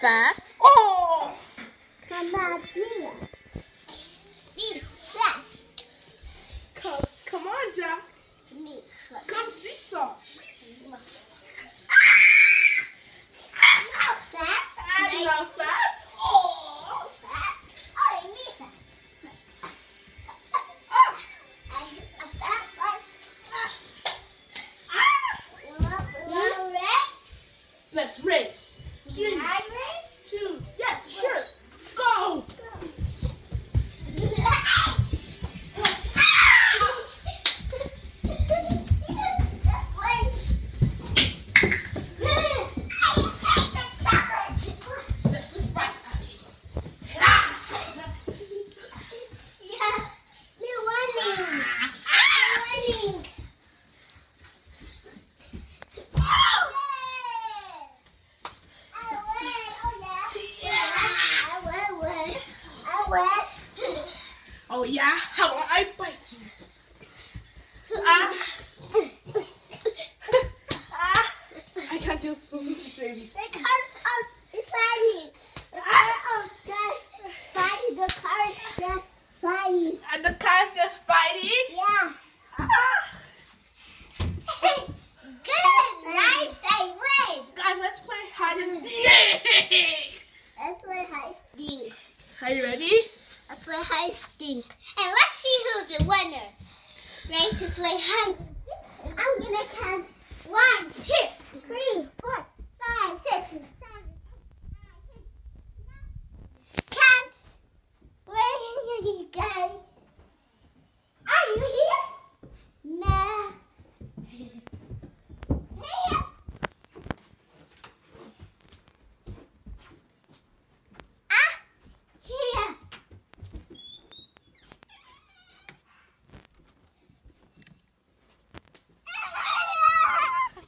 Fast. Oh! Come, come on, Jack. Come seesaw. Fast. Fast. Oh! Let's race. Three, two, yes, sure. Oh yeah? How about I bite you? Ah! ah! I can't do food, babies. The curse of fighting. The curse of God fighting. The curse just fighting. And the car's just fighting. Yeah. Ah! Good, right? I win. Guys, let's play hide and seek. Let's play high stink. Are you ready? Let's play high stink. And let's see who's the winner. Ready to play hide and seek? I'm gonna count one, two, three, four, five, six, seven, eight, nine, ten. Count. Where are you guys? Are you here? No. Here. Ah, here.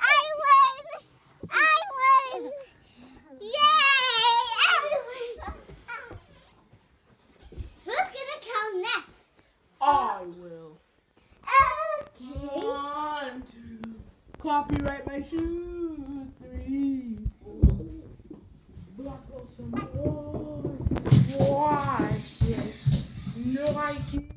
I win! I win! Yay! I win! Who's gonna count next? I will. Okay. One, two. Copyright my shoes. Three, four. Block out some more. Five, six, nine.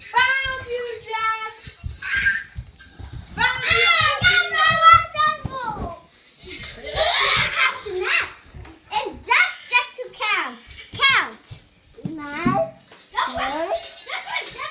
Found you, Jack! Found you! wonderful! Next is just just to count. Count. Nine,